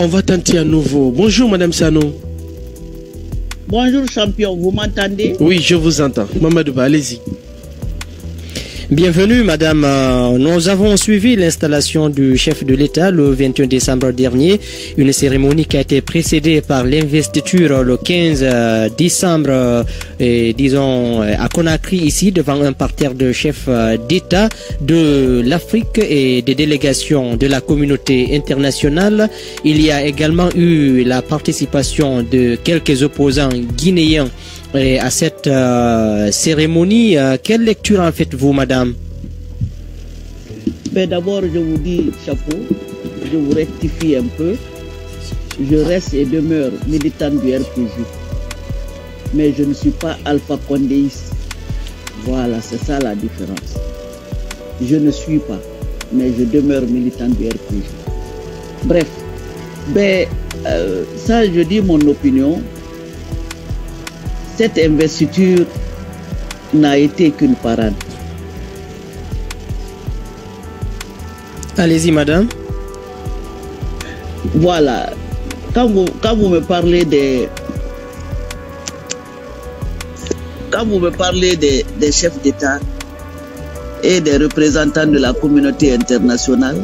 On va tenter à nouveau. Bonjour, Madame Sano. Bonjour, champion. Vous m'entendez? Oui, je vous entends. Mamadou, allez-y. Bienvenue, madame. Euh, nous avons suivi l'installation du chef de l'État le 21 décembre dernier, une cérémonie qui a été précédée par l'investiture le 15 euh, décembre, euh, disons, à Conakry, ici, devant un parterre de chefs d'État de l'Afrique et des délégations de la communauté internationale. Il y a également eu la participation de quelques opposants guinéens et à cette euh, cérémonie. Euh, quelle lecture en faites-vous, madame? Ben, D'abord, je vous dis chapeau, je vous rectifie un peu. Je reste et demeure militant du RPG. Mais je ne suis pas alpha condéiste. Voilà, c'est ça la différence. Je ne suis pas, mais je demeure militant du RPG. Bref, ben, euh, ça, je dis mon opinion cette investiture n'a été qu'une parade. Allez-y, madame. Voilà. Quand vous, quand vous me parlez des. Quand vous me parlez des, des chefs d'État et des représentants de la communauté internationale,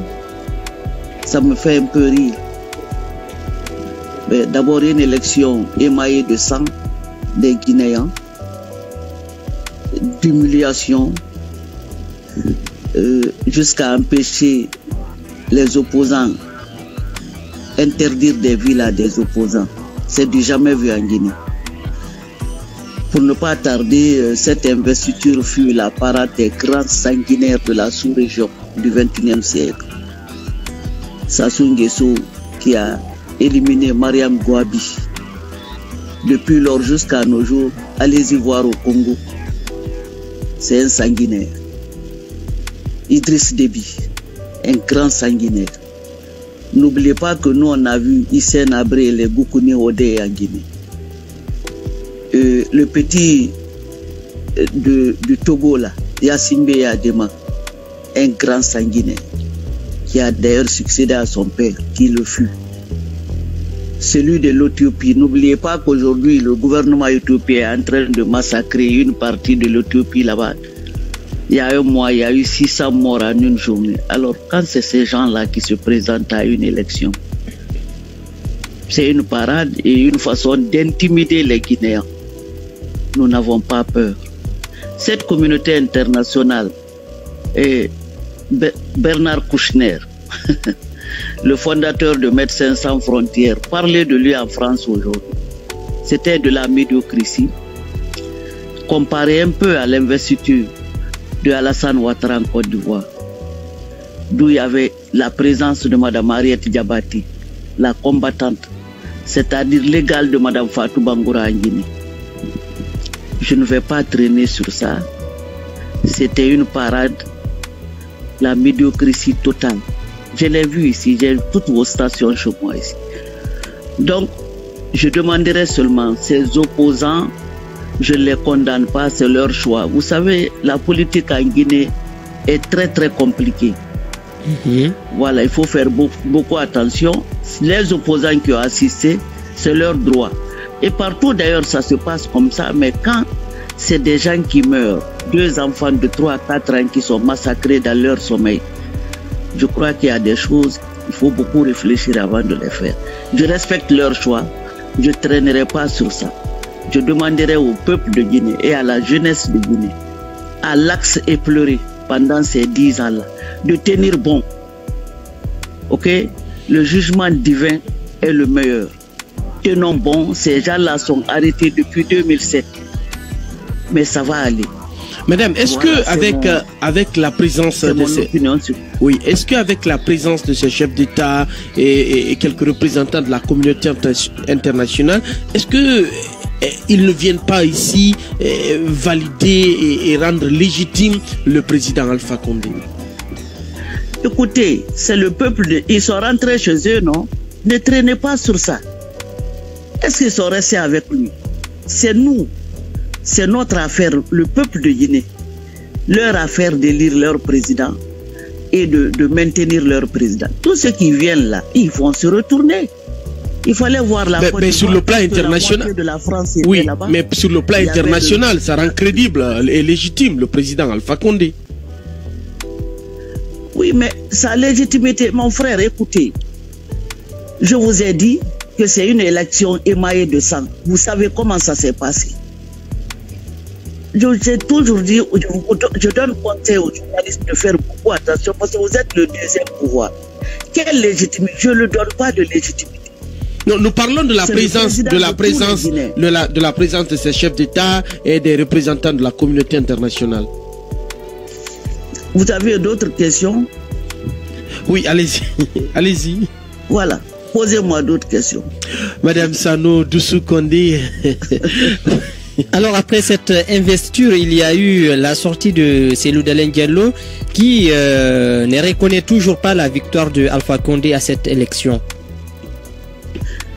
ça me fait un peu rire. D'abord, une élection émaillée de sang, des Guinéens, d'humiliation, euh, jusqu'à empêcher les opposants, interdire des villes à des opposants. C'est du jamais vu en Guinée. Pour ne pas tarder, euh, cette investiture fut la parade des grands sanguinaires de la sous-région du XXIe siècle. Sassou Nguesso qui a éliminé Mariam Gouabi, depuis lors jusqu'à nos jours, allez-y voir au Congo. C'est un sanguinaire. Idriss Déby, un grand sanguinaire. N'oubliez pas que nous, on a vu Hissène Abré et les Goukouni Odé en Guinée. Euh, le petit euh, de, du Togo, là, Yassimbe Yadema, un grand sanguinaire, qui a d'ailleurs succédé à son père, qui le fut celui de l'Éthiopie. N'oubliez pas qu'aujourd'hui, le gouvernement éthiopien est en train de massacrer une partie de l'Éthiopie là-bas. Il y a un mois, il y a eu 600 morts en une journée. Alors, quand c'est ces gens-là qui se présentent à une élection, c'est une parade et une façon d'intimider les Guinéens. Nous n'avons pas peur. Cette communauté internationale et Bernard Kouchner, le fondateur de Médecins sans frontières, parlait de lui en France aujourd'hui. C'était de la médiocrité. Comparé un peu à l'investiture de Alassane Ouattara en Côte d'Ivoire, d'où il y avait la présence de Mme Mariette Diabati, la combattante, c'est-à-dire l'égale de Mme Fatou Bangoura en Guinée. Je ne vais pas traîner sur ça. C'était une parade, la médiocrité totale. Je l'ai vu ici, j'ai toutes vos stations chez moi ici. Donc, je demanderai seulement ces opposants, je ne les condamne pas, c'est leur choix. Vous savez, la politique en Guinée est très très compliquée. Voilà, il faut faire beaucoup, beaucoup attention. Les opposants qui ont assisté, c'est leur droit. Et partout d'ailleurs, ça se passe comme ça, mais quand c'est des gens qui meurent, deux enfants de 3 à 4 ans qui sont massacrés dans leur sommeil, je crois qu'il y a des choses, il faut beaucoup réfléchir avant de les faire. Je respecte leur choix, je ne traînerai pas sur ça. Je demanderai au peuple de Guinée et à la jeunesse de Guinée, à l'axe éploré pendant ces dix ans-là, de tenir bon. Ok? Le jugement divin est le meilleur. Tenons bon, ces gens-là sont arrêtés depuis 2007. Mais ça va aller. Madame, est-ce que avec euh, avec la présence de ces oui, est-ce qu'avec la présence de ces chefs d'État et, quelques représentants de la communauté internationale, est-ce que eh, ils ne viennent pas ici eh, valider et, rendre légitime le président Alpha Condé? Écoutez, c'est le peuple, ils sont rentrés chez eux, non? Ne traînez pas sur ça. Est-ce qu'ils sont restés avec lui C'est nous, c'est notre affaire, le peuple de Guinée. Leur affaire d'élire leur président et de, maintenir leur président. Tous ceux qui viennent là, ils vont se retourner. Il fallait voir la mais, mais sur le plan international. De la France oui, mais sur le plan international, ça rend crédible et légitime le président Alpha Condé. Oui, mais sa légitimité, mon frère, écoutez, je vous ai dit que c'est une élection émaillée de sang. Vous savez comment ça s'est passé. J'ai toujours dit, je, donne conseil aux journalistes de faire beaucoup attention parce que vous êtes le deuxième pouvoir. Quelle légitimité? Je ne donne pas de légitimité. Non, nous parlons de la présence, de la présence, de la, de la présence de ces chefs d'État et des représentants de la communauté internationale. Vous avez d'autres questions? Oui, allez-y, allez-y. Voilà. Posez-moi d'autres questions. Madame Sano Doussou. Alors après cette investiture, il y a eu la sortie de Selou Dalen qui euh, ne reconnaît toujours pas la victoire de Alpha Condé à cette élection.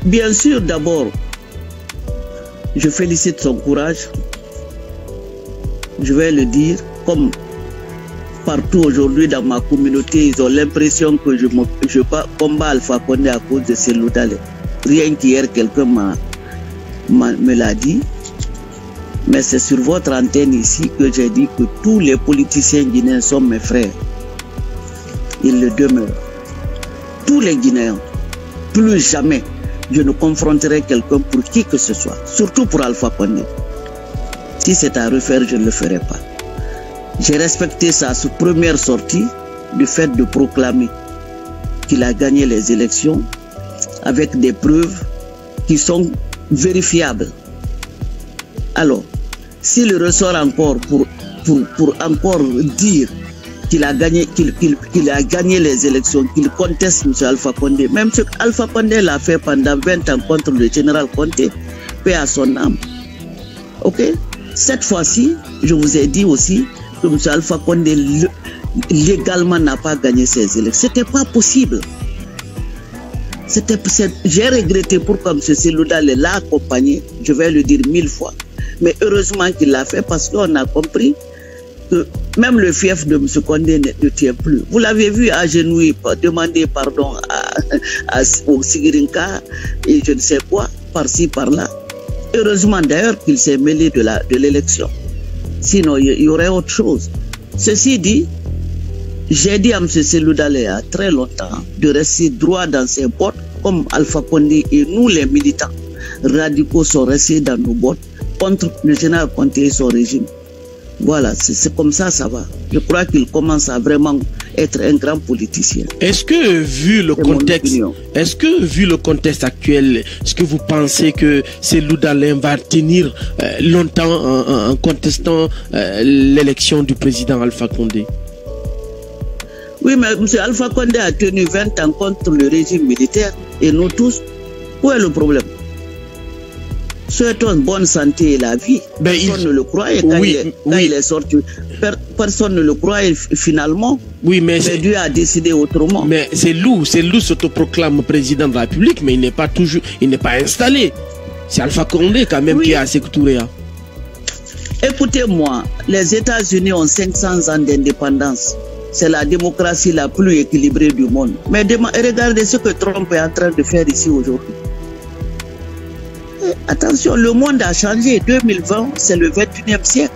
Bien sûr, d'abord, je félicite son courage. Je vais le dire, comme partout aujourd'hui dans ma communauté, ils ont l'impression que je, je combat Alpha Condé à cause de loutales. Rien qu'hier, quelqu'un me l'a dit. Mais c'est sur votre antenne ici que j'ai dit que tous les politiciens guinéens sont mes frères. Ils le demeurent. Tous les Guinéens. Plus jamais je ne confronterai quelqu'un pour qui que ce soit. Surtout pour Alpha Condé. Si c'est à refaire, je ne le ferai pas. J'ai respecté sa première sortie du fait de proclamer qu'il a gagné les élections avec des preuves qui sont vérifiables. Alors, s'il ressort encore pour, pour, encore dire qu'il a gagné, a gagné les élections, qu'il conteste M. Alpha Condé, même ce Alpha Condé l'a fait pendant 20 ans contre le général Condé, paix à son âme. Ok? Cette fois-ci, je vous ai dit aussi que M. Alpha Condé légalement n'a pas gagné ses élections. C'était pas possible. J'ai regretté pourquoi M. Selouda l'a accompagné, je vais le dire mille fois. Mais heureusement qu'il l'a fait parce qu'on a compris que même le fief de M. Condé ne, tient plus. Vous l'avez vu pour demander pardon à, à, au Sigirinka et je ne sais quoi, par-ci, par-là. Heureusement d'ailleurs qu'il s'est mêlé de l'élection. Sinon, il y, aurait autre chose. Ceci dit, j'ai dit à M. Seloudale très longtemps de rester droit dans ses bottes, comme Alpha Condé et nous, les militants radicaux, sont restés dans nos bottes contre le général Conté et son régime. Voilà, c'est comme ça, ça va. Je crois qu'il commence à vraiment être un grand politicien. Est-ce que, vu le contexte, est-ce que, vu le contexte actuel, est-ce que vous pensez que c'est Loudalin va tenir euh, longtemps en, contestant euh, l'élection du président Alpha Condé? Oui, mais M. Alpha Condé a tenu 20 ans contre le régime militaire et nous tous. Où est le problème? Souhaitons bonne santé et la vie. Ben, personne ne le croyait quand, il, est, sorti. personne ne le croyait finalement. Oui, mais, Dieu a décidé autrement. Mais c'est Lou, c'est Lou s'autoproclame président de la République, mais il n'est pas toujours, il n'est pas installé. C'est Alpha Condé quand même qui a Touré. Écoutez-moi, les États-Unis ont 500 ans d'indépendance. C'est la démocratie la plus équilibrée du monde. Mais regardez ce que Trump est en train de faire ici aujourd'hui. Attention, le monde a changé. 2020, c'est le 21e siècle.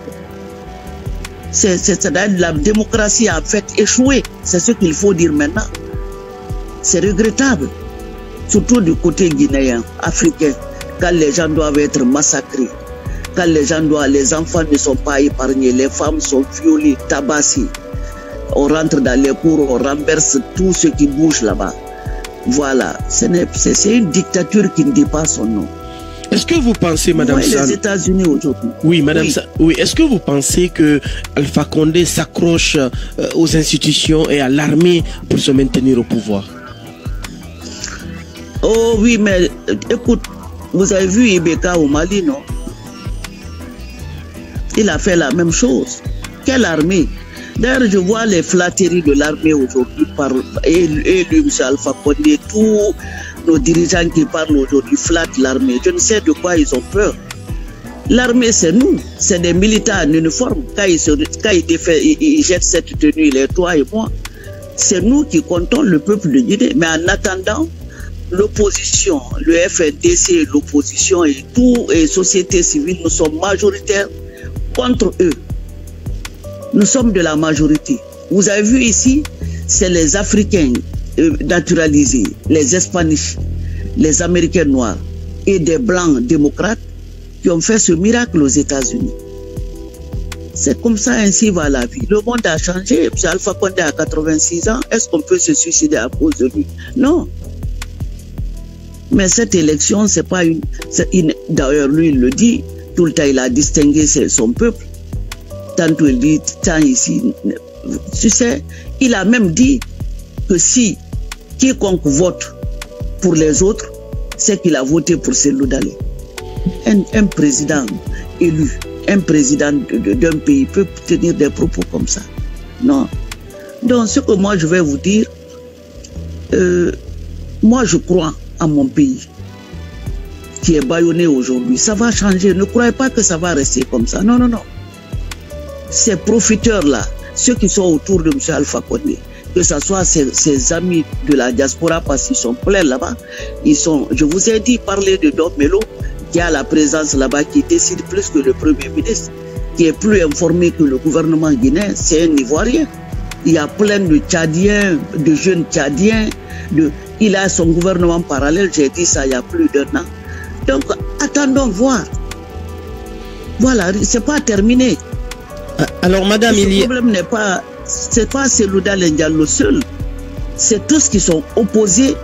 C'est la démocratie a fait échouer. C'est ce qu'il faut dire maintenant. C'est regrettable. Surtout du côté guinéen, africain, quand les gens doivent être massacrés, quand les gens les enfants ne sont pas épargnés, les femmes sont violées, tabassées. On rentre dans les cours, on renverse tout ce qui bouge là-bas. Voilà, c'est une dictature qui ne dit pas son nom. Est-ce que vous pensez, Madame oui, les États-Unis aujourd'hui. Oui, Madame. Oui. Est-ce que vous pensez que Alpha Condé s'accroche euh, aux institutions et à l'armée pour se maintenir au pouvoir? Oh oui, mais euh, écoute, vous avez vu Ibeka au Mali, non? Il a fait la même chose. Quelle armée? D'ailleurs, je vois les flatteries de l'armée aujourd'hui par élu M. Alpha Condé, tout nos dirigeants qui parlent aujourd'hui flattent l'armée. Je ne sais de quoi ils ont peur. L'armée, c'est nous, c'est des militaires en uniforme. Quand ils, ils, jettent cette tenue, les toi et moi, c'est nous qui comptons le peuple de Guinée. Mais en attendant, l'opposition, le FNDC, l'opposition et tout, et société civile, nous sommes majoritaires contre eux. Nous sommes de la majorité. Vous avez vu ici, c'est les Africains euh, naturalisés, les Espagnols, les Américains noirs et des Blancs démocrates qui ont fait ce miracle aux États-Unis. C'est comme ça, ainsi va la vie. Le monde a changé. M. Alpha Condé a 86 ans. Est-ce qu'on peut se suicider à cause de lui? Non. Mais cette élection, c'est pas une. D'ailleurs, lui, il le dit. Tout le temps, il a distingué son peuple. Tantôt, il dit, tant ici. Tu sais, il a même dit que si quiconque vote pour les autres, c'est qu'il a voté pour celui d'aller. Un, président élu un président d'un pays peut tenir des propos comme ça. Non. Donc, ce que moi je vais vous dire, euh, moi je crois à mon pays qui est bâillonné aujourd'hui. Ça va changer. Ne croyez pas que ça va rester comme ça. Non, non, non. Ces profiteurs-là, ceux qui sont autour de M. Alpha Condé, que ce soit ses, amis de la diaspora, parce qu'ils sont pleins là-bas, ils sont, je vous ai dit, parler de Dom Melo, qui a la présence là-bas, qui décide plus que le Premier ministre, qui est plus informé que le gouvernement guinéen, c'est un Ivoirien. Il y a plein de Tchadiens, de jeunes Tchadiens. De, il a son gouvernement parallèle, j'ai dit ça il y a plus d'un an. Donc, attendons voir. Voilà, c'est pas terminé. Alors, madame, il y Le problème n'est pas, c'est pas Selouda le seul. C'est tous qui sont opposés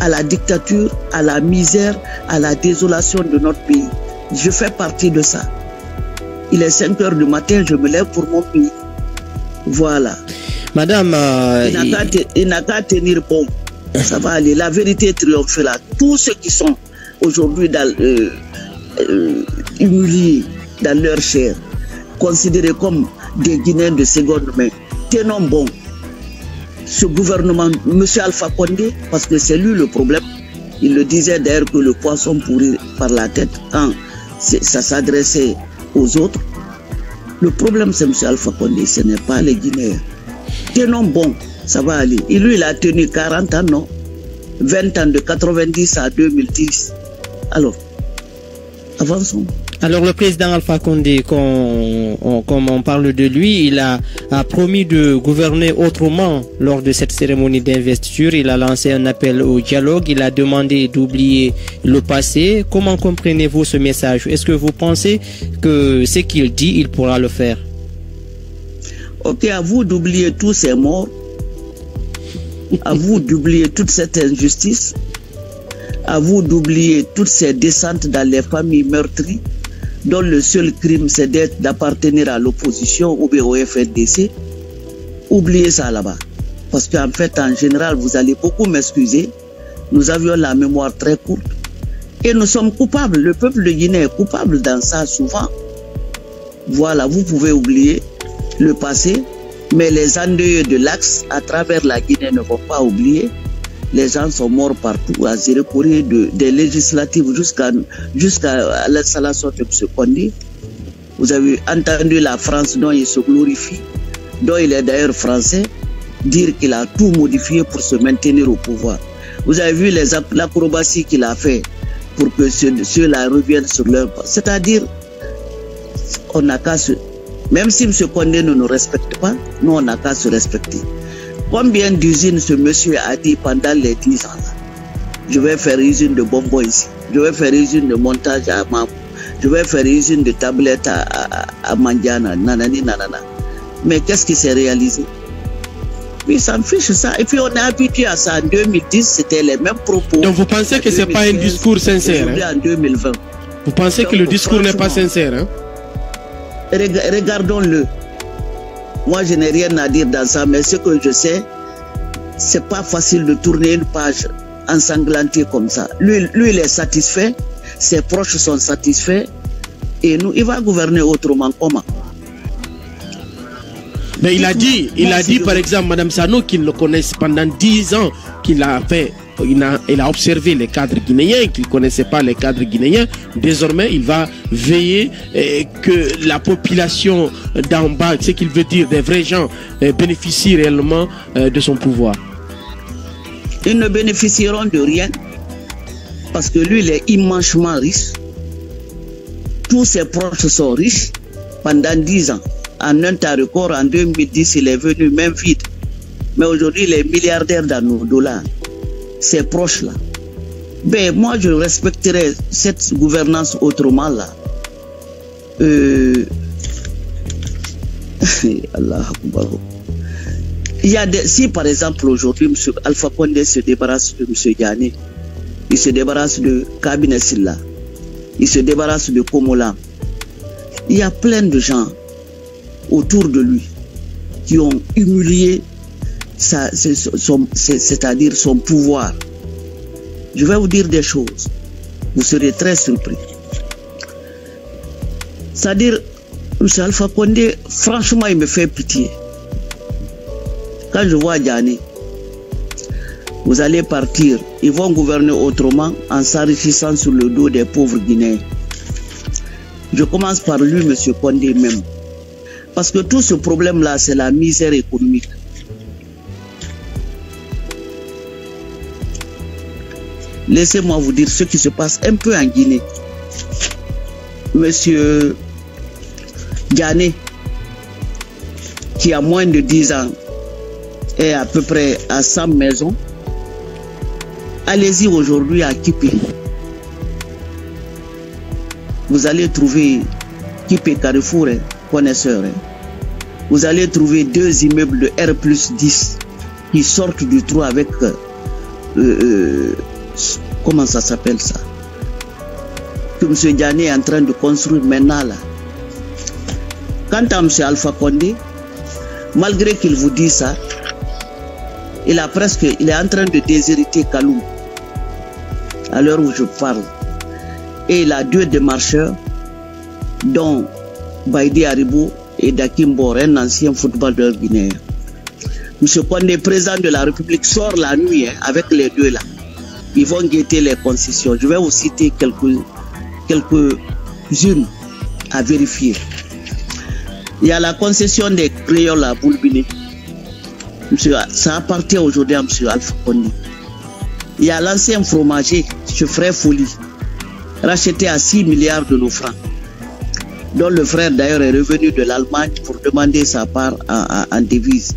à la dictature, à la misère, à la désolation de notre pays. Je fais partie de ça. Il est 5 heures du matin, je me lève pour mon pays. Voilà. Madame. Euh, il n'a qu'à tenir bon. Ça va aller. La vérité triomphera. Tous ceux qui sont aujourd'hui euh, euh, humiliés dans leur chair, considérés comme des Guinéens de seconde main, tenons bon ce gouvernement, M. Alpha Condé, parce que c'est lui le problème. Il le disait d'ailleurs que le poisson pourrit par la tête quand ça s'adressait aux autres. Le problème, c'est M. Alpha Condé, ce n'est pas les Guinéens. Tenons bon, ça va aller. Et lui, il a tenu 40 ans, non? 20 ans de 90 à 2010. Alors, avançons. Alors le président Alpha Condé, comme on, parle de lui, il a, promis de gouverner autrement lors de cette cérémonie d'investiture. Il a lancé un appel au dialogue. Il a demandé d'oublier le passé. Comment comprenez-vous ce message? Est-ce que vous pensez que ce qu'il dit, il pourra le faire? Ok, à vous d'oublier tous ces morts. À vous d'oublier toute cette injustice. À vous d'oublier toutes ces descentes dans les familles meurtries dont le seul crime c'est d'être d'appartenir à l'opposition ou bien au FNDC, oubliez ça là-bas. Parce qu'en fait, en général, vous allez beaucoup m'excuser. Nous avions la mémoire très courte. Et nous sommes coupables. Le peuple de Guinée est coupable dans ça souvent. Voilà, vous pouvez oublier le passé, mais les endeuillés de l'axe à travers la Guinée ne vont pas oublier les gens sont morts partout, à Zérekouré, de, des législatives jusqu'à jusqu'à l'installation de M. Kondi. Vous avez entendu la France dont il se glorifie, dont il est d'ailleurs français, dire qu'il a tout modifié pour se maintenir au pouvoir. Vous avez vu l'acrobatie qu'il a fait pour que ceux-là reviennent sur leur... C'est-à-dire, on n'a qu'à se... Même si M. Condé ne nous respecte pas, nous, on n'a qu'à se respecter. Combien d'usines ce monsieur a dit pendant les 10 ans Je vais faire usine de bonbons ici. Je vais faire usine de montage à Mamou. Je vais faire usine de tablettes à, à, Mandiana. Nanani, nanana. Mais qu'est-ce qui s'est réalisé? Il s'en fiche ça. Et puis on est habitué à ça. En 2010, c'était les mêmes propos. Donc vous pensez que ce n'est pas un discours sincère hein? en 2020. Vous pensez que le discours n'est pas sincère hein? Regardons-le. Moi, je n'ai rien à dire dans ça, mais ce que je sais, c'est pas facile de tourner une page ensanglantée comme ça. Lui, lui, il est satisfait, ses proches sont satisfaits, et nous, il va gouverner autrement. Comment? Mais il a dit, il a dit par exemple, Madame Sano, qu'il le connaisse pendant dix ans, qu'il a fait il a, observé les cadres guinéens, qu'il ne connaissait pas les cadres guinéens. Désormais, il va veiller eh, que la population d'en bas, ce qu'il veut dire, des vrais gens, eh, bénéficient réellement eh, de son pouvoir. Ils ne bénéficieront de rien. parce que lui, il est immensément riche. Tous ses proches sont riches pendant 10 ans. En un temps record, en 2010, il est venu même vite. Mais aujourd'hui, il est milliardaire dans nos dollars. Ses proches là. Ben, moi, je respecterais cette gouvernance autrement là. Euh... Il y a si par exemple aujourd'hui, M. Alpha Condé se débarrasse de M. Yanné, il se débarrasse de Kabine Silla, il se débarrasse de Komola, il y a plein de gens autour de lui qui ont humilié c'est-à-dire son pouvoir. Je vais vous dire des choses. Vous serez très surpris. C'est-à-dire, M. Alpha Condé, franchement, il me fait pitié. Quand je vois Diane, vous allez partir. Ils vont gouverner autrement en s'enrichissant sur le dos des pauvres Guinéens. Je commence par lui, M. Condé même. Parce que tout ce problème-là, c'est la misère économique. Laissez-moi vous dire ce qui se passe un peu en Guinée. Monsieur Diane, qui a moins de 10 ans, est à peu près à 100 maisons. Allez-y aujourd'hui à Kipé. Vous allez trouver Kipé Carrefour, hein, connaisseur. Hein. Vous allez trouver deux immeubles de R plus 10 qui sortent du trou avec euh, euh, comment ça s'appelle ça? Que M. Diane est en train de construire maintenant là. Quant à M. Alpha Condé, malgré qu'il vous dise ça, il a presque, il est en train de déshériter Kaloum à l'heure où je parle. Et il a deux démarcheurs, dont Baïdi Haribou et Dakim Bor, un ancien footballeur guinéen. M. Condé, président de la République, sort la nuit hein, avec les deux là ils vont guetter les concessions. Je vais vous citer quelques, quelques-unes à vérifier. Il y a la concession des créoles à Boulbini. Monsieur, ça appartient aujourd'hui à M. Alpha Condé. Il y a l'ancien fromager, ce frère Folie, racheté à 6 milliards de nos francs, dont le frère d'ailleurs est revenu de l'Allemagne pour demander sa part en, en devise.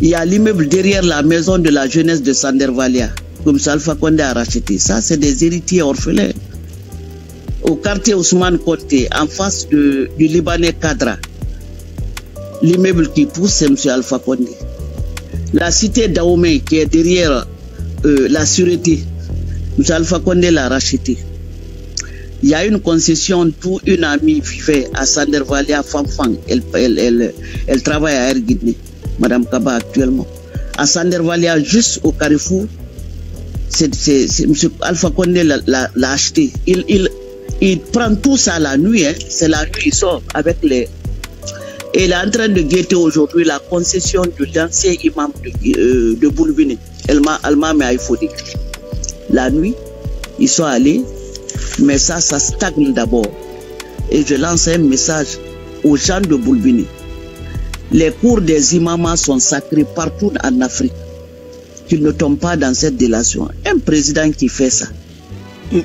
Il y a l'immeuble derrière la maison de la jeunesse de Sandervalia, comme Salfa Condé a racheté. Ça, c'est des héritiers orphelins. Au quartier Ousmane Côté, en face du Libanais Kadra, l'immeuble qui pousse, c'est M. Alpha Condé. La cité d'Aomé, qui est derrière euh, la sûreté, M. Alpha Condé l'a racheté. Il y a une concession d'où une amie vivait à Sandervalia, Fanfang. Elle, elle, elle, elle travaille à Air Guinée, Madame Kaba actuellement. À Sandervalia, juste au carrefour, M. Alpha Condé l'a acheté. Il, il, il, prend tout ça la nuit, hein. c'est la nuit, il sort avec les. Et il est en train de guetter aujourd'hui la concession de l'ancien imam de, euh, Alma Aïfodi. La nuit, ils sont allés, mais ça, ça stagne d'abord. Et je lance un message aux gens de Boulbine. Les cours des imams sont sacrés partout en Afrique qu'il ne tombe pas dans cette délation. Un président qui fait ça.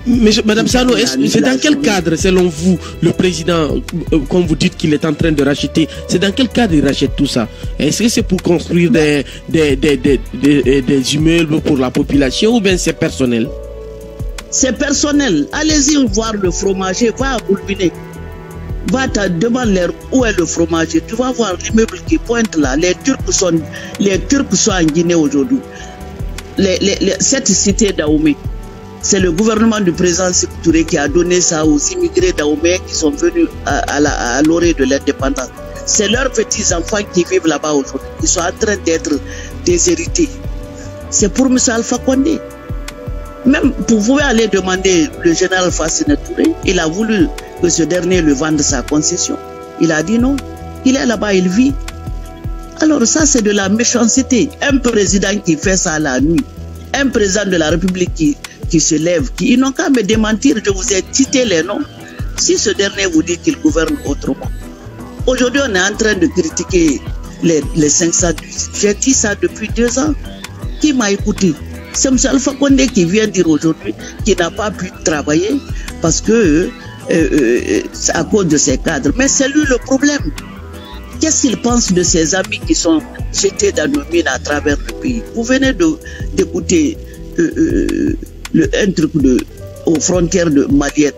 Mais, Madame Sano, c'est dans quel cadre, selon vous, le président, euh, comme vous dites qu'il est en train de racheter, c'est dans quel cadre il rachète tout ça? Est-ce que c'est pour construire des, des, des, des, des immeubles pour la population ou bien c'est personnel? C'est personnel. Allez-y voir le fromager, va à Boulbiné. Va te demander où est le fromager. Tu vas voir l'immeuble qui pointe là. Les Turcs sont, les Turcs sont en Guinée aujourd'hui cette cité d'Aoumé, c'est le gouvernement du président Touré qui a donné ça aux immigrés d'Aoumé qui sont venus à, l'orée de l'indépendance. C'est leurs petits-enfants qui vivent là-bas aujourd'hui. Ils sont en train d'être déshérités. C'est pour M. Alpha Condé. Même, vous pouvez aller demander le général Fassine Touré, il a voulu que ce dernier lui vende sa concession. Il a dit non. Il est là-bas, il vit. Alors ça, c'est de la méchanceté. Un président qui fait ça la nuit, un président de la République qui, qui se lève, qui, ils n'ont qu'à me démentir, je vous ai cité les noms. Si ce dernier vous dit qu'il gouverne autrement. Aujourd'hui, on est en train de critiquer les, les 500 J'ai dit ça depuis deux ans. Qui m'a écouté? C'est M. Alpha Condé qui vient dire aujourd'hui qu'il n'a pas pu travailler parce que euh, euh, à cause de ses cadres. Mais c'est lui le problème. Qu'est-ce qu'il pense de ses amis qui sont jetés dans nos mines à travers le pays? Vous venez d'écouter euh, un truc de, aux frontières de Maliette,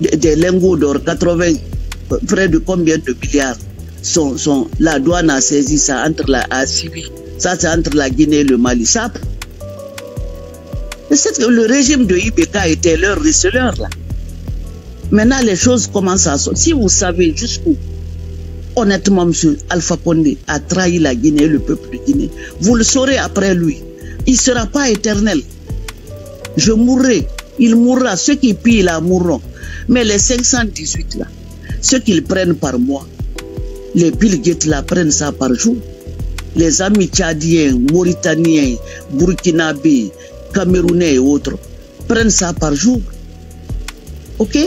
des lingots d'or, 80, près de combien de milliards sont, sont, la douane a saisi ça entre la ACB, ça c'est entre la Guinée et le Mali. Ça, le régime de Ibeka était leur receleur là. Maintenant, les choses commencent à sortir. Si vous savez jusqu'où, honnêtement, M. Alpha Condé a trahi la Guinée, le peuple de Guinée, vous le saurez après lui. Il ne sera pas éternel. Je mourrai, il mourra. Ceux qui pillent là mourront. Mais les 518 là, ceux qu'ils prennent par mois, les Bill Gates là prennent ça par jour. Les amis tchadiens, mauritaniens, burkinabés, camerounais et autres prennent ça par jour. Ok?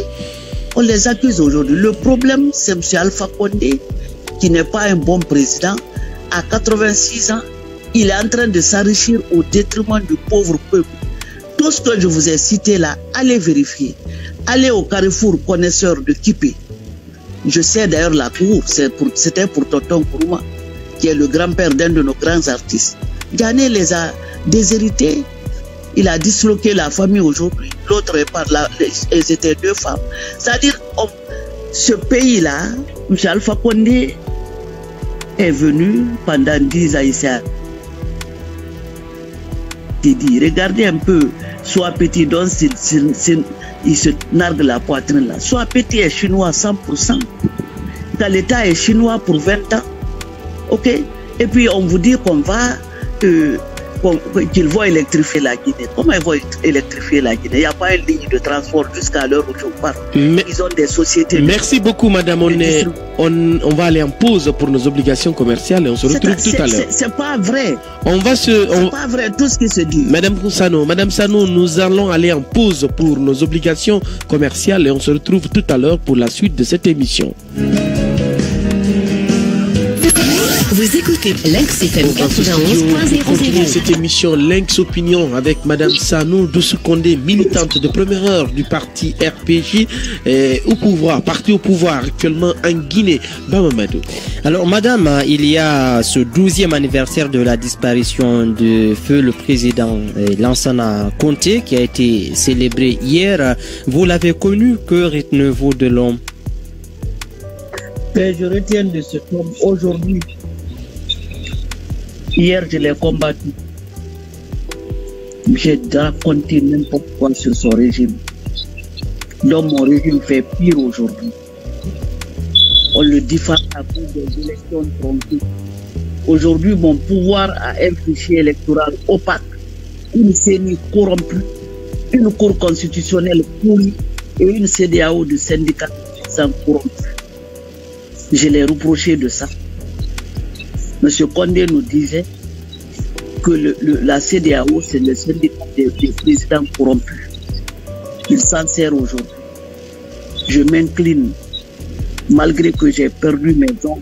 On les accuse aujourd'hui. Le problème, c'est M. Alpha Condé, qui n'est pas un bon président. À 86 ans, il est en train de s'enrichir au détriment du pauvre peuple. Tout ce que je vous ai cité là, allez vérifier. Allez au carrefour connaisseur de Kipé. Je sais d'ailleurs la cour, c'était pour, pour Tonton Kourouma, qui est le grand-père d'un de nos grands artistes. Ghané les a déshérités. Il a disloqué la famille aujourd'hui. L'autre est par là. Elles étaient deux femmes. C'est-à-dire, ce pays-là, M. Alpha Condé est venu pendant dix ans ici. Regardez un peu, soit petit, donc il se nargue la poitrine là. Soit petit est chinois 100%. Quand l'État est chinois pour 20 ans. OK? Et puis on vous dit qu'on va euh, qu'ils vont électrifier la Guinée. Comment ils vont électrifier la Guinée? Il n'y a pas une ligne de transport jusqu'à l'heure où je parle. ils ont des sociétés. Merci beaucoup, Madame. On, on, va aller en pause pour nos obligations commerciales et on se retrouve tout à l'heure. C'est pas vrai. On va se. C'est pas vrai tout ce qui se dit. Madame Sano, Madame Sano, nous allons aller en pause pour nos obligations commerciales et on se retrouve tout à l'heure pour la suite de cette émission. Vous écoutez Lynx FM 91.0. cette émission Lynx Opinion avec Madame Sanou Doussou-Kondé, militante de première heure du parti RPG au pouvoir, parti au pouvoir actuellement en Guinée. Bamamadou. Alors Madame, il y a ce 12e anniversaire de la disparition de feu le président Lansana Conté qui a été célébré hier. Vous l'avez connu, que retenez-vous de l'homme? Ben, je retiens de ce homme aujourd'hui Hier, je l'ai combattu. J'ai raconté n'importe quoi sur son régime. Donc mon régime fait pire aujourd'hui. On le diffame à cause des élections tronquées. Aujourd'hui, mon pouvoir a un fichier électoral opaque, une CENI corrompue, une cour constitutionnelle pourrie et une CDAO de syndicats sans corrompus. Je l'ai reproché de ça. M. Condé nous disait que la CDAO, c'est le syndicat des, présidents corrompus. Il s'en sert aujourd'hui. Je m'incline, malgré que j'ai perdu mes dons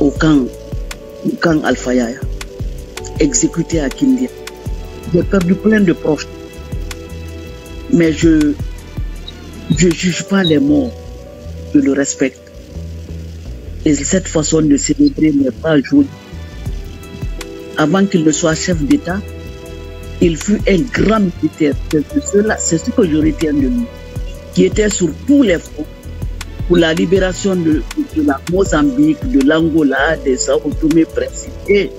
au camp, au camp exécuté à Kindia. J'ai perdu plein de proches. Mais je ne juge pas les morts, je le respecte. Et cette façon de célébrer n'est pas jolie. Avant qu'il ne soit chef d'État, il fut un grand militaire. C'est ce que je retiens de lui, qui était sur tous les fronts pour la libération de, la Mozambique, de l'Angola, des Sao Tomé et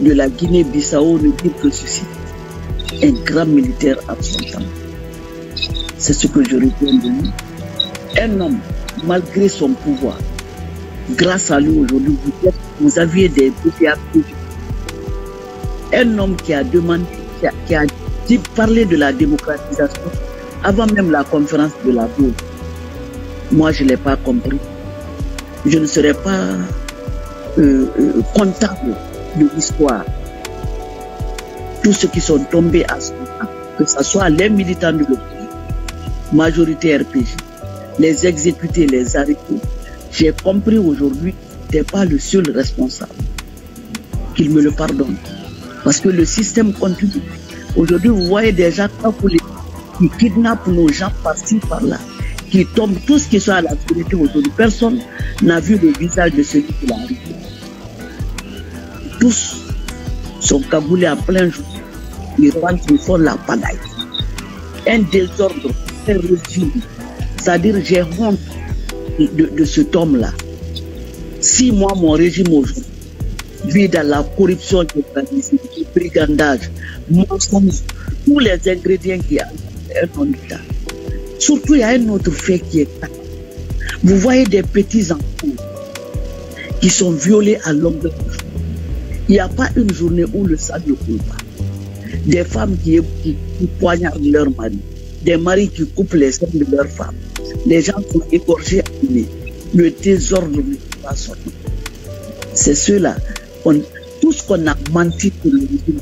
de la Guinée-Bissau, ne dit que ceci. Un grand militaire à. C'est ce que je retiens de lui. Un homme, malgré son pouvoir, grâce à lui aujourd'hui, vous, aviez des BPA Un homme qui a demandé, qui a, dit, parlé de la démocratisation avant même la conférence de la Bourse. Moi, je ne l'ai pas compris. Je ne serais pas euh, euh, comptable de l'histoire. Tous ceux qui sont tombés à ce moment, que ce soit les militants de l'opposition, majorité RPG, les exécutés, les arrêtés, j'ai compris aujourd'hui tu n'es pas le seul responsable. Qu'il me le pardonne. Parce que le système continue. Aujourd'hui, vous voyez des gens qui kidnappent nos gens par-ci, par-là, qui tombent, tous qui sont à la sécurité aujourd'hui. Personne n'a vu le visage de celui qui l'a arrivé. Tous sont cagoulés en plein jour. Ils rentrent, ils font la pagaille. Un désordre, un régime. C'est-à-dire, j'ai honte de, de cet homme-là. Si moi, mon régime aujourd'hui, vit dans la corruption le brigandage, mensonge, tous les ingrédients qui a un État. Surtout, il y a un autre fait qui est Vous voyez des petits enfants qui sont violés à longueur de jour. Il n'y a pas une journée où le sang ne coule pas. Des femmes qui, qui, poignardent leur mari, des maris qui coupent les seins de leurs femmes. Les gens sont égorgés à Le désordre ne peut pas sortir. C'est ceux-là tout ce qu'on a menti pour le régime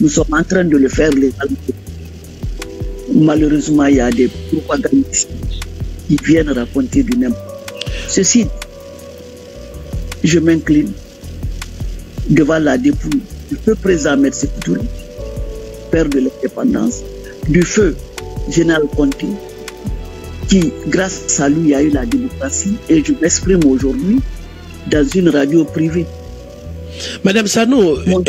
nous sommes en train de le faire légalement. Malheureusement, il y a des propagandistes qui viennent raconter du même. Ceci, je m'incline devant la dépouille du feu président Merci père de l'indépendance, du feu général Conti, qui, grâce à lui, a eu la démocratie. Et je m'exprime aujourd'hui dans une radio privée Madame Sano, euh,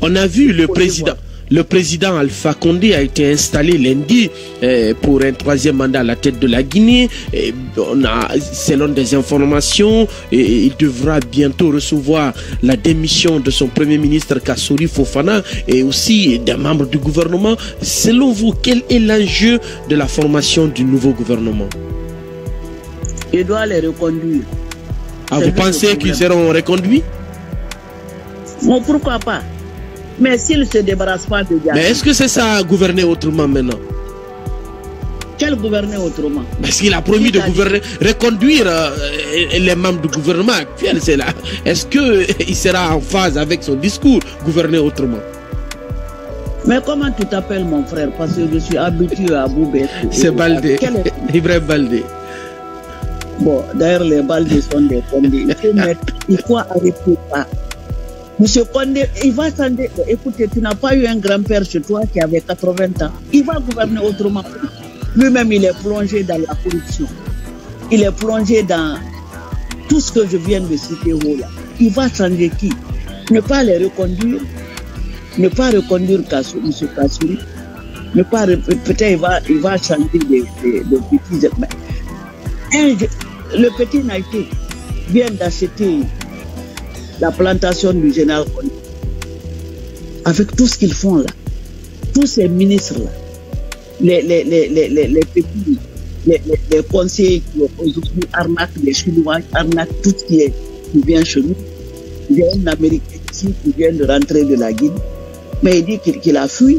on a vu le président. Le président Alpha Condé a été installé lundi euh, pour un troisième mandat à la tête de la Guinée. on a, selon des informations, il devra bientôt recevoir la démission de son premier ministre Kassouri Fofana et aussi des membres du gouvernement. Selon vous, quel est l'enjeu de la formation du nouveau gouvernement? Il doit les reconduire. Ah, vous pensez qu'ils seront reconduits? Bon, pourquoi pas? Mais s'il ne se débarrasse pas de Mais est-ce que c'est ça gouverner autrement maintenant? Quel gouverner autrement? Parce qu'il a promis de gouverner, reconduire euh, les membres du gouvernement actuel, c'est là. Est-ce qu'il sera en phase avec son discours, gouverner autrement? Mais comment tu t'appelles mon frère? Parce que je suis habitué à Boubé. C'est Baldé. Ibrahim Baldé. Bon, d'ailleurs, les Baldé sont des fondés. Il faut, mettre, il faut arrêter ça. Monsieur Condé, il va changer. Écoutez, tu n'as pas eu un grand-père chez toi qui avait 80 ans. Il va gouverner autrement. Lui-même, il est plongé dans la corruption. Il est plongé dans tout ce que je viens de citer. Il va changer qui? Ne pas les reconduire. Ne pas reconduire M. Kassouri. Ne pas peut-être il va, il va changer des, petits. le petit Naïté vient d'acheter la plantation du général Avec tout ce qu'ils font là, tous ces ministres-là, les, les, les, les, les les, les, conseillers qui aujourd'hui arnaquent les Chinois, arnaquent tout ce qui, est, qui vient chez nous. Il y a un Américain ici qui vient de rentrer de la Guinée, mais il dit qu'il a fui.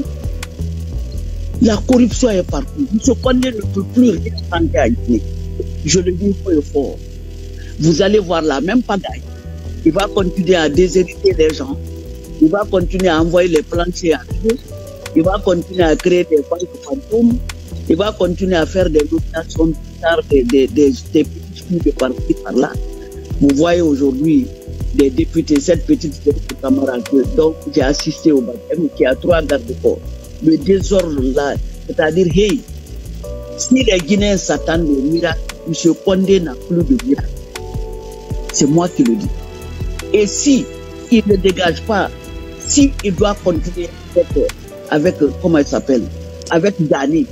La corruption est partout. Ce qu'on ne peut plus rien à Guinée. Je le dis fort et fort. Vous allez voir la même pagaille il va continuer à déshériter les gens. Il va continuer à envoyer les planchers à tous. Il va continuer à créer des banques fantômes. Il va continuer à faire des nominations bizarres, des, des, des, des petits de parti par là. Vous voyez aujourd'hui des députés, cette petite camarade donc j'ai assisté au baptême, qui a trois gardes-corps. Le désordre là, c'est-à-dire, hey, si les Guinéens s'attendent au miracle, M. Condé n'a plus de miracle. C'est moi qui le dis. Et si il ne dégage pas, si doit continuer avec, euh, comment il s'appelle, avec Dani,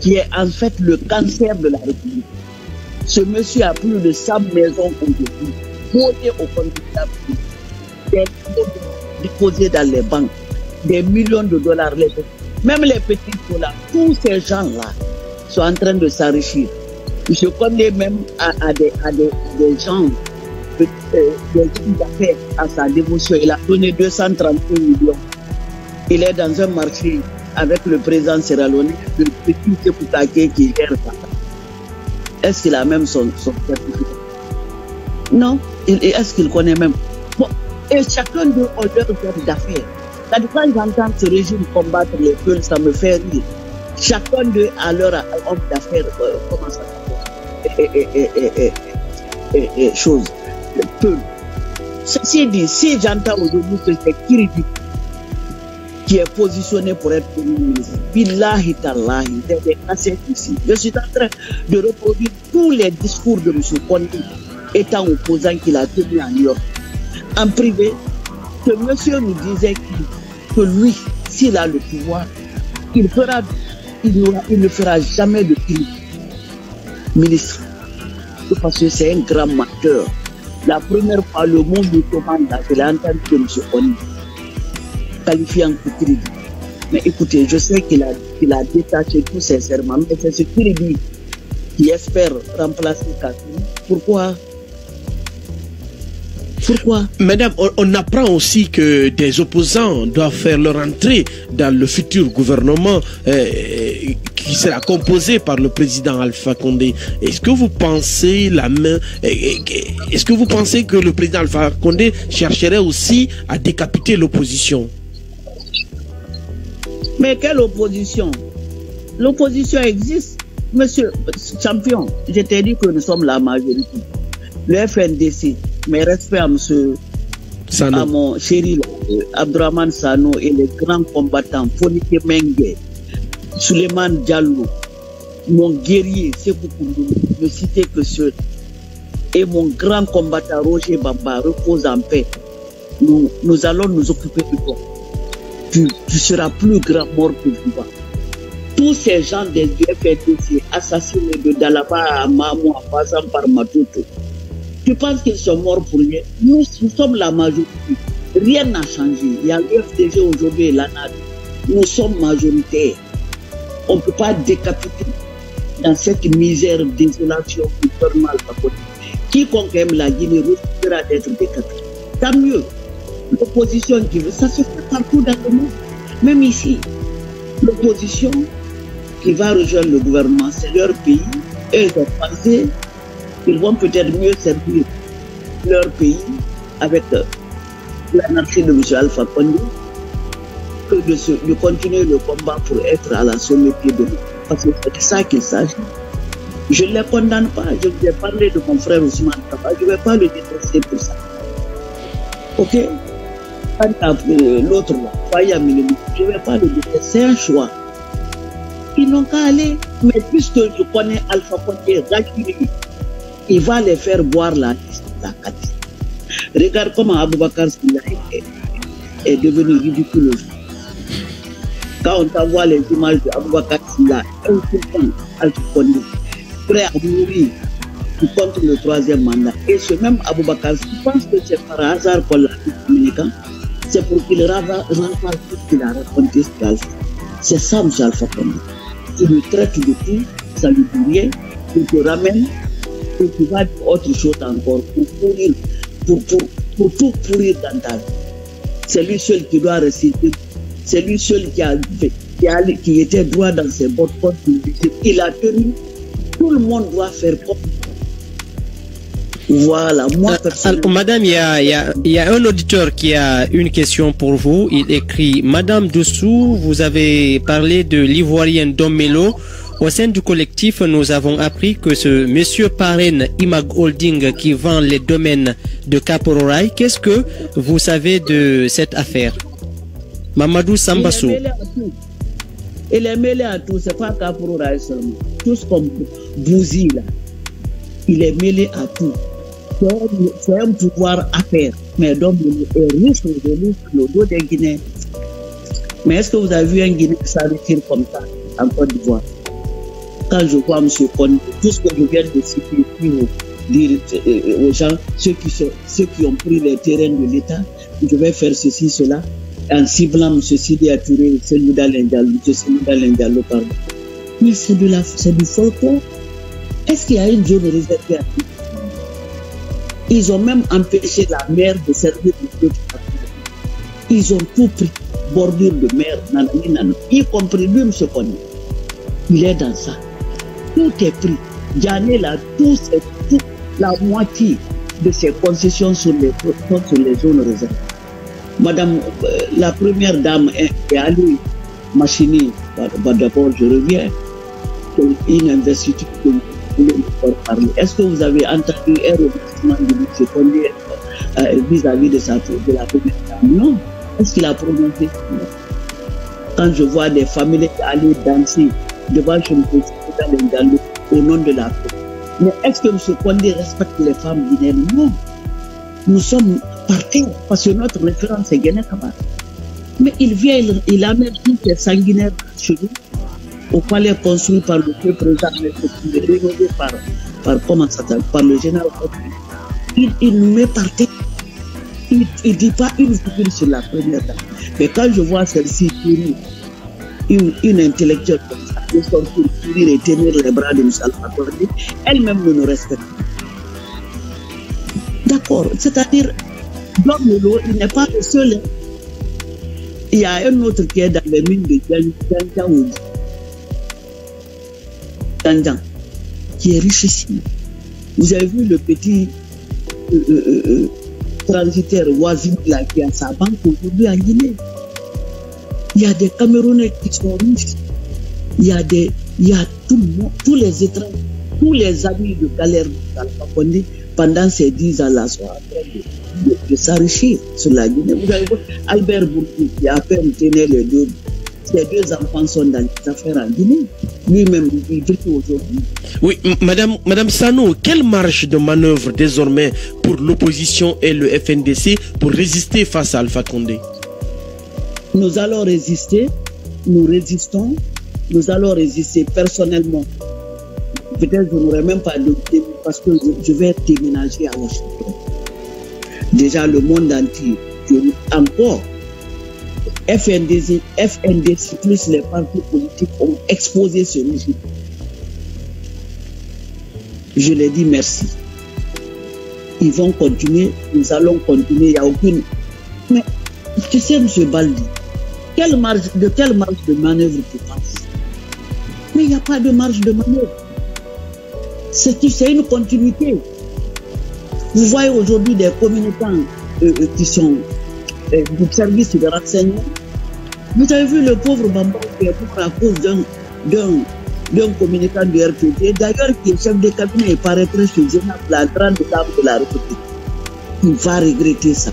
qui est en fait le cancer de la République. Ce monsieur a plus de 100 maisons aujourd'hui, voté au contribuable, des déposés dans les banques, des millions de dollars. Même les petits dollars, tous ces gens-là sont en train de s'enrichir. Je connais même à, des, à des gens à sa dévotion. Il a donné 230 millions. Il est dans un marché avec le président Sierra le petit Sekutake qui gère. Est-ce qu'il a même son, certificat Non. Est-ce qu'il connaît même bon, Et chacun d'eux a leur d'affaires. Quand j'entends ce régime combattre les peuples, ça me fait rire. Chacun d'eux a leur homme d'affaires, euh, comment ça et, Ceci dit, si j'entends aujourd'hui que c'est Kiridi qui est positionné pour être Premier ministre. Billahi tallahi, des cassettes ici. Je suis en train de reproduire tous les discours de M. Kondi, étant opposant qu'il a tenu à New York. En privé, ce monsieur nous disait que, lui, s'il a le pouvoir, il, ne fera jamais de ministre. Parce que c'est un grand menteur. La première fois, le monde du commande, je entendu de M. Qualifié en crédit. Mais écoutez, je sais qu'il a, a détaché tout sincèrement, mais c'est ce dit qui espère remplacer Kassou. Pourquoi? Pourquoi? Madame, on, apprend aussi que des opposants doivent faire leur entrée dans le futur gouvernement euh, qui sera composé par le président Alpha Condé. Est-ce que vous pensez la main euh, Est-ce que vous pensez que le président Alpha Condé chercherait aussi à décapiter l'opposition? Mais quelle opposition? L'opposition existe. Monsieur champion, je t'ai dit que nous sommes la majorité. Le FNDC, mes respects à monsieur, à mon chéri Abdurrahman Sano et les grands combattants, Fonike Menge, Suleiman Diallo, mon guerrier, c'est beaucoup ne citer que ceux, et mon grand combattant Roger Bamba repose en paix. Nous, nous allons nous occuper du corps tu, seras plus grand mort que vivant. Tous ces gens des UFDC assassinés de Dalaba à Mamou en passant par Matuto, tu penses qu'ils sont morts pour rien nous, sommes la majorité. Rien n'a changé. Il y a l'UFDG aujourd'hui et l'ANAD. Nous sommes majoritaires. On ne peut pas décapiter dans cette misère, désolation qui fait mal à côté. Quiconque aime la Guinée risquera d'être décapité. Tant mieux l'opposition qui veut, ça se fait partout dans le monde. Même ici, l'opposition qui va rejoindre le gouvernement, c'est leur pays, et ils ont pensé qu'ils vont peut-être mieux servir leur pays avec euh, l'anarchie de M. Alpha Condé que de, continuer le combat pour être à la sommet de nous. Parce que c'est ça qu'il s'agit. Je ne les condamne pas. Je vous ai parlé de mon frère Ousmane Kaba. Je ne vais pas le détester pour ça. Ok? L'autre je ne vais pas le dire, c'est un choix. Ils n'ont qu'à aller, mais puisque je connais Alpha Condé, il va les faire boire la, la Regarde comment Aboubakar est, est devenu ridicule Quand on t'envoie les images d'Aboubakar Silla, un sultan Alpha Condé, prêt à mourir contre le troisième mandat. Et ce même Aboubakar, je pense que c'est par hasard qu'on l'a communicant c'est pour qu'il renvoie tout ce qu'il a raconté C'est ça, M. Alpha Condé. Tu le traites de tout, ça lui dit rien, il te ramène, et tu vas dire autre chose encore pour pourrir, pour, pour, pour tout pourrir dans ta vie. C'est lui seul qui doit réciter. C'est lui seul qui, a, qui, a, qui était droit dans ses bottes. Il a tenu. Tout le monde doit faire comme voilà, moi euh, Madame, il y, a, y a, un auditeur qui a une question pour vous. Il écrit Madame Doussou, vous avez parlé de l'ivoirien Domelo. Au sein du collectif, nous avons appris que ce monsieur parraine Imag Holding qui vend les domaines de Capororail, qu'est-ce que vous savez de cette affaire? Mamadou Sambassou. Il est mêlé à tout, c'est pas Capororail seulement. Tous comme Bouzi là. Il est mêlé à tout c'est un pouvoir à faire. Mais donc, est riche de le dos des Guinéens. Mais est-ce que vous avez vu un Guinéen s'arrêter comme ça en Côte d'Ivoire? Quand je vois M. Condé, tout ce que je viens de citer pour dire aux gens, ceux qui, sont, ceux qui ont pris les terrains de l'État, je vais faire ceci, cela, en ciblant M. Sidi Aturé, celui d'Alendialo, M. Pardon. Mais c'est de la, c'est du folklore. Est-ce qu'il y a une zone réservée à tout ils ont même empêché la mer de servir de. Ils ont tout pris, bordure de mer, y compris lui, M. Kony. Il est dans ça. Tout est pris. Diane là, tout, tout, la moitié de ses concessions sur les, sur les zones réservées. Madame, euh, la première dame est, allée machiner. D'abord, je reviens. Une investiture est-ce que vous avez entendu un remerciement de M. Condé vis-à-vis de, sa, de la première dame? Non. Est-ce qu'il a prononcé quand je vois des familles aller danser devant au nom de la paix. Mais est-ce que M. Condé respecte les femmes guinéennes Non. Nous sommes partis parce que notre référence est Guinée Mais il vient, il, il amène toutes les sanguinaires chez nous, au palais construit par le président, rénové par, par, par le général il, nous met par terre. Il ne dit pas une figure sur la première dame. Mais quand je vois celle-ci une, une intellectuelle comme ça, de sortir, courir et tenir les bras de M. Alpha elle-même ne nous respecte pas. D'accord. C'est-à-dire, l'homme il n'est pas le seul. Il y a un autre qui est dans les mines de Djanjan, qui est richissime. Vous avez vu le petit euh, euh, euh, transitaire Wazim là, qui a sa banque aujourd'hui en Guinée. Il y a des Camerounais qui sont riches. Il y a, des, il y a tout le monde, tous les étrangers, tous les amis de galère de pendant ces dix ans-là sont en train de, de, s'enrichir sur la Guinée. Vous avez vu Albert Bourki qui a peine tenait les deux. Ses deux enfants sont dans les affaires en Guinée. Lui-même, il vit aujourd'hui. Oui, Madame, Madame Sano, quelle marge de manœuvre désormais pour l'opposition et le FNDC pour résister face à Alpha Condé? Nous allons résister, nous résistons, nous allons résister personnellement. Peut-être que je n'aurai même pas de parce que je, vais déménager à Washington. Déjà, le monde entier, encore, FNDC, plus les partis politiques ont exposé ce régime. Je leur dis merci. Ils vont continuer, nous allons continuer, il n'y a aucune. Mais tu sais, M. Baldi, de quelle marge de manœuvre tu penses? Il n'y a pas de marge de manœuvre. C'est une continuité. Vous voyez aujourd'hui des communicants euh, euh, qui sont euh, du service de renseignement. Vous avez vu le pauvre Bamba qui est mort à cause d'un communicant du RPT, d'ailleurs qui est chef de cabinet et paraîtrait sur la grande dame de la République. Il va regretter ça.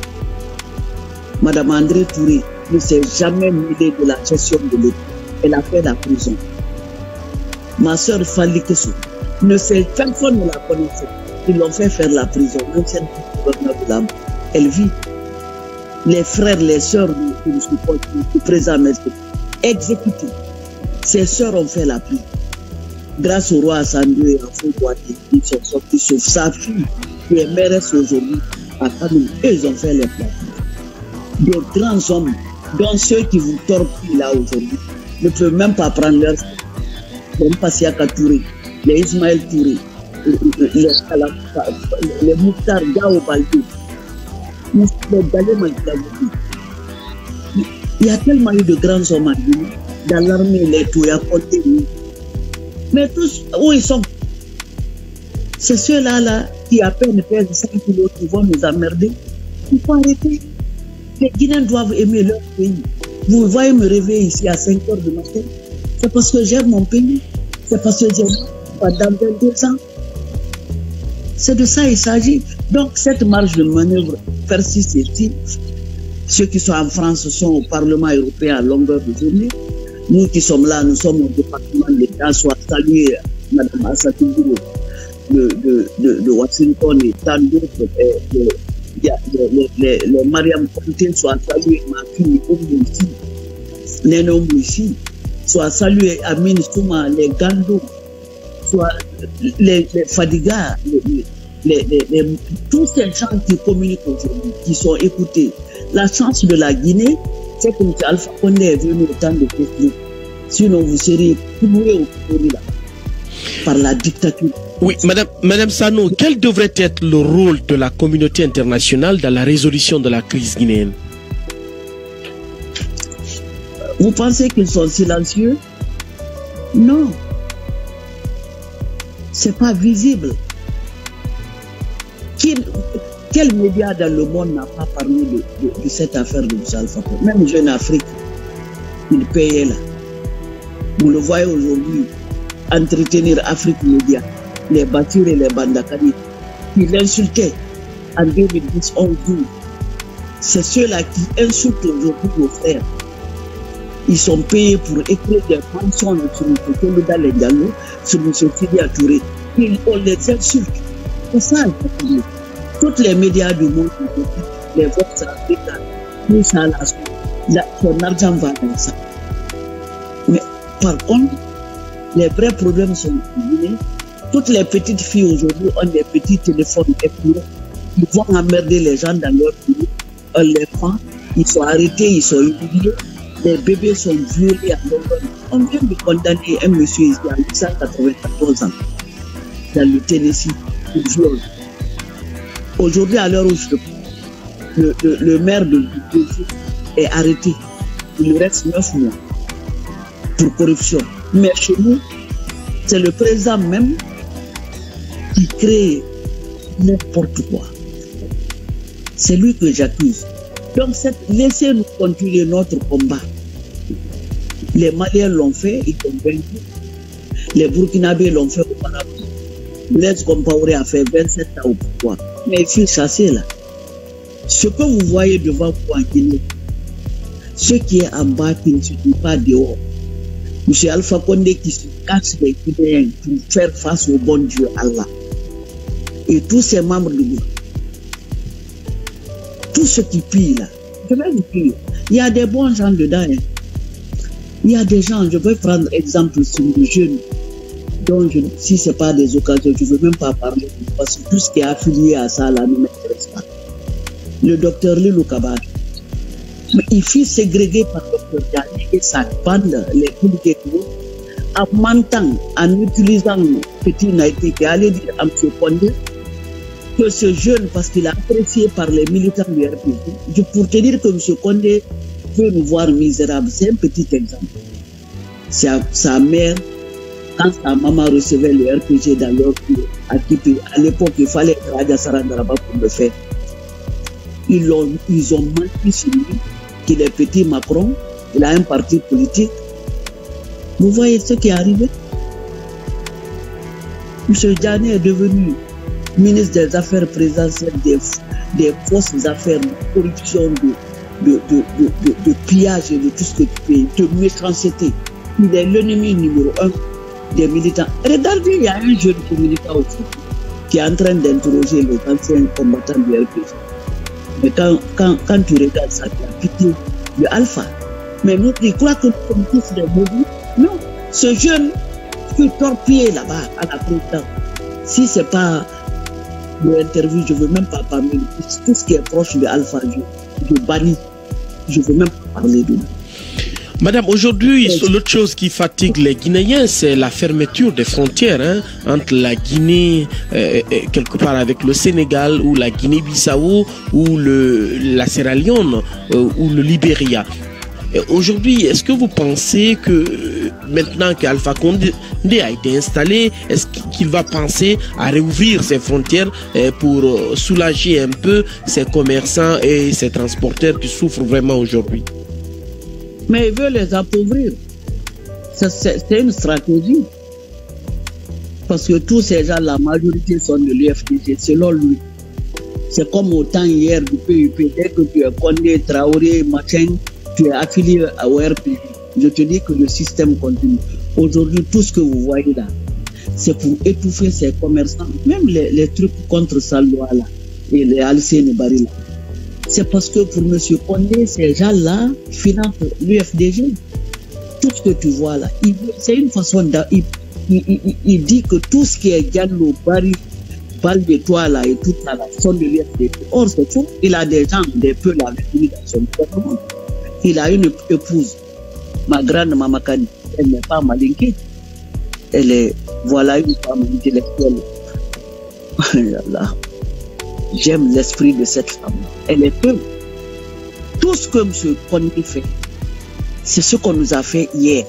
Madame André Touré ne s'est jamais mêlée de la gestion de l'État. Elle a fait la prison. Ma soeur Fali Kessou, ne sait, personne ne la connaissait. Ils l'ont fait faire la prison, l'ancienne gouverneur de l'âme. Elle vit. Les frères, les sœurs du président exécutés. Ses sœurs ont fait la prison. Grâce au roi Assandu et à Fouquati, ils sont sortis sauf sa fille, qui est mairesse aujourd'hui à famille. ils ont fait les plans. Des grands hommes, dont ceux qui vous torpillent là aujourd'hui, ne peuvent même pas prendre leur Touré les Ismaël Touré, les, les Gao Baldi, les Galé Il y a tellement eu de grands hommes dans l'armée, les Touya Mais tous, où ils sont? C'est ceux-là là, qui à peine pèsent 5 kilos qui vont nous emmerder. Il faut arrêter. Les Guinéens doivent aimer leur pays. Vous voyez me réveiller ici à 5 heures du matin. C'est parce que j'aime mon pays. C'est parce que j'aime pendant 22 ans. C'est de ça qu'il s'agit. Donc cette marge de manœuvre persiste ici. Ceux qui sont en France sont au Parlement européen à longueur de journée. Nous qui sommes là, nous sommes au département de l'État, soit saluer Mme Assatou de, de, de, de, Washington et tant d'autres. Les Mariam Conté soit salué ma fille Néné Oumouchi, soit salué Amine Souma, les Gando, soit les, les Fadiga, tous ces gens qui communiquent aujourd'hui, qui sont écoutés. La chance de la Guinée, c'est que M. Alpha Condé est venu au temps de questions. Sinon, vous seriez coulé au là, par la dictature. Oui, Madame, Madame Sano, quel devrait être le rôle de la communauté internationale dans la résolution de la crise guinéenne? Vous pensez qu'ils sont silencieux? Non c'est pas visible. quel média dans le monde n'a pas parlé de, cette affaire de Alpha Même Jeune Afrique, il payait là. Vous le voyez aujourd'hui, entretenir Afrique Média, les bâtures et les bandakani. Il insultait en 2010, 11 C'est ceux-là qui insultent aujourd'hui nos frères. Ils sont payés pour écrire des pensions sur M. Toloda Diallo, sur M. Fidi Touré. On les insulte. C'est ça le Toutes les médias du monde, les Vox Africa, tout ça, là, son argent va dans ça. Mais par contre, les vrais problèmes sont terminés. Toutes les petites filles aujourd'hui ont des petits téléphones ethno. Ils vont emmerder les gens dans leur pays. On les prend, ils sont arrêtés, ils sont humiliés. Les bébés sont violés à Londres. On vient de condamner un monsieur ici à 894 ans dans le Tennessee pour viol. Aujourd'hui, à l'heure où je le, le, le maire de est arrêté. Il lui reste 9 mois pour corruption. Mais chez nous, c'est le président même qui crée n'importe quoi. C'est lui que j'accuse. Donc, laissez-nous continuer notre combat. Les Maliens l'ont fait, ils ont vaincu. Les Burkinabés l'ont fait auparavant. Les Compaoré a fait 27 ans au pouvoir. Mais il faut chasser là. Ce que vous voyez devant vous en Guinée, ce qui est en bas qui ne se dit pas dehors, M. Alpha Condé qui se casse les Guinéens pour faire face au bon Dieu Allah et tous ses membres du groupe, tout ce qui pille là, je vais vous dire, il y a des bons gens dedans. Hein. Il y a des gens, je vais prendre exemple sur les jeunes, dont je, si ce n'est pas des occasions, je ne veux même pas parler, parce que tout ce qui est affilié à ça là ne m'intéresse pas. Le docteur Lilo Kabad, il fut ségrégué par le docteur Diané et sa bande, les de en mentant, en utilisant Petit Naïté, qui allait dire à M. que ce jeune, parce qu'il est apprécié par les militants du RPG, pour te dire que M. Condé peut nous voir misérables, c'est un petit exemple. Sa, mère, quand sa maman recevait le RPG dans à l'époque, il fallait être Raja Sarandaraba pour le faire. Ils ont, ils ont sur lui qu'il est petit Macron, il a un parti politique. Vous voyez ce qui est arrivé? M. Djani est devenu ministre des Affaires présidentielles, des, des fausses affaires, de corruption, de, de, de, de, pillage et de tout ce que tu fais, de méchanceté. Il est l'ennemi numéro un des militants. Regardez, il y a un jeune communicant aussi qui est en train d'interroger les anciens combattants du RPG. Mais quand, quand, quand tu regardes ça, tu as pitié de Alpha. Mais nous, tu crois que nous sommes tous des maudits Non. Ce jeune torpillé là-bas à la présidence. Si ce n'est pas l'interview, je ne veux même pas parler de tout ce qui est proche de Alpha, je, je bannis. Je ne veux même pas parler de lui. Madame, aujourd'hui, l'autre chose qui fatigue les Guinéens, c'est la fermeture des frontières hein, entre la Guinée, euh, euh, quelque part avec le Sénégal, ou la Guinée-Bissau, ou le, la Sierra Leone, euh, ou le Libéria. Aujourd'hui, est-ce que vous pensez que maintenant qu'Alpha Condé a été installé, est-ce qu'il va penser à réouvrir ses frontières pour soulager un peu ces commerçants et ces transporteurs qui souffrent vraiment aujourd'hui? Mais il veut les appauvrir. C'est une stratégie. Parce que tous ces gens, la majorité sont de l'UFDG, selon lui. C'est comme au temps hier du PUP. Dès que tu es Condé, Traoré, machin, tu es affilié au RPG. Je te dis que le système continue. Aujourd'hui, tout ce que vous voyez là, c'est pour étouffer ces commerçants. Même les, trucs contre Salwa là, et les Alcéne Baril c'est parce que pour M. Condé, ces gens-là financent l'UFDG. Tout ce que tu vois là, c'est une façon de, il, dit que tout ce qui est Diallo, Bari, balle de toi là et tout ça là, sont de l'UFDG. Or, c'est faux. Il a des gens, des peuples avec lui dans son gouvernement. Il a une épouse, ma grande Mamakani. Elle n'est pas malinquée. Elle est, voilà une femme intellectuelle. J'aime l'esprit de cette femme. Elle est peu. Tout ce que M. Condé fait, c'est ce qu'on nous a fait hier.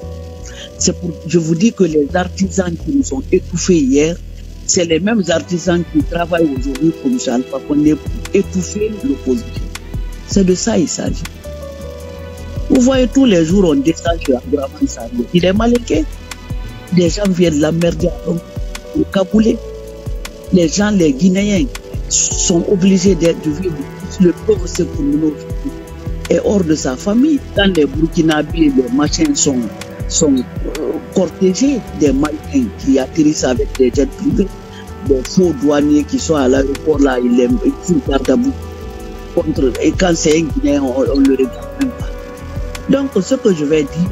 C'est pour, je vous dis que les artisans qui nous ont étouffés hier, c'est les mêmes artisans qui travaillent aujourd'hui pour M. Alpha Condé pour étouffer l'opposition. C'est de ça il s'agit. Vous voyez, tous les jours, on descend sur Abdourahman Sado. Il est maléqué. Les gens viennent l'emmerder le Kaboulé. Les gens, les Guinéens, sont obligés de vivre le pauvre nous est hors de sa famille. Dans les Burkinabés, les machins sont, sont euh, des Maliens qui atterrissent avec des jets privés, des faux douaniers qui sont à l'aéroport là, ils les gardent à bout. Et quand c'est un Guinéen, on ne le regarde même pas. Donc, ce que je vais dire,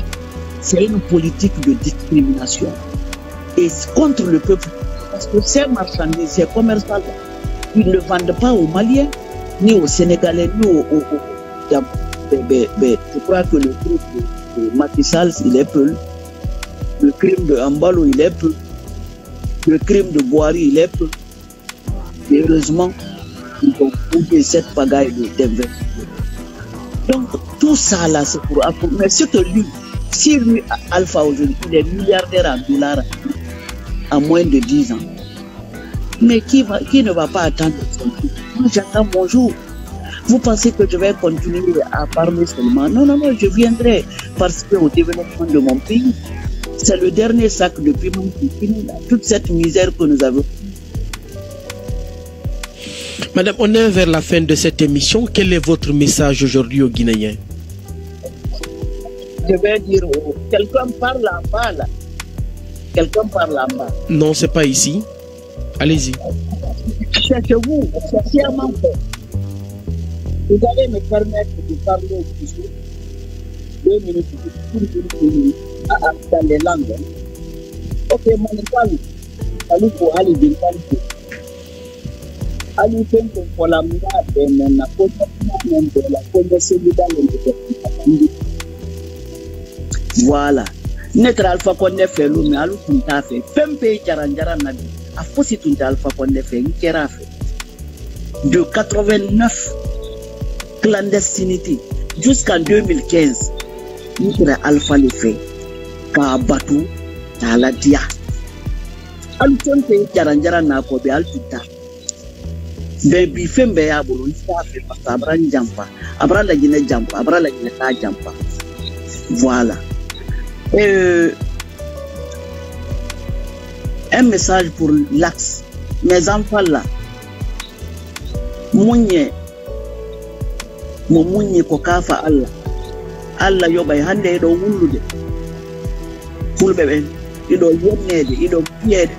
c'est une politique de discrimination et contre le peuple. Parce que ces marchandises, ces commerçants, ils ne vendent pas aux Maliens, ni aux Sénégalais, ni aux. aux, je crois que le crime de, de Macky Sall, il est peu. Le crime de Ambalo, il est peu. Le crime de Boari, il est peu. Et heureusement, ils ont fouillé cette pagaille d'investisseurs. Donc, tout ça là, c'est pour. Mais ce que lui, si lui, Alpha aujourd'hui, il est milliardaire en dollars à moins de 10 ans, mais qui, va, qui ne va pas attendre son tour Moi, j'attends mon jour. Vous pensez que je vais continuer à parler seulement? Non, non, non, je viendrai participer au développement de mon pays. C'est le dernier sac de piment qui finit. Toute cette misère que nous avons. Madame, on est vers la fin de cette émission. Quel est votre message aujourd'hui aux Guinéens? Je vais dire, oh, quelqu'un parle en bas là. Quelqu'un parle en bas. Non, c'est pas ici. Allez-y. Cherchez-vous, cherchez à. Vous allez me permettre de parler toujours deux minutes, deux minutes dans les langues. Ok, mon. Allez pour aller de. Allez pour pour la de Voilà. Notre alpha qu'on fɛ fait, mɛ alu tun t'a fɛ Fɛn bɛɛ jara na bi. A fosi tun tɛ alpha qu'on fɛ n kɛra a fɛ. De 89 clandestinité jusqu'en 2015 n kɛra alpha le fɛ k'a bato k'a ladiya. Hali fɛn bɛɛ jara jara n'a kɔ bɛ hali tun t'a bɛɛ bi fɛn bɛɛ y'a bolo n t'a fɛ parce que a bara n janfa a bara laginɛ janfa a bara laginɛ t'a janfa voilà. Euh, un message pour l'axe. Mes enfants là, munye, mo munye ko kafa Allah. Allah yo bay hande do wullude. Fulbe ben ido yonnede ido piyede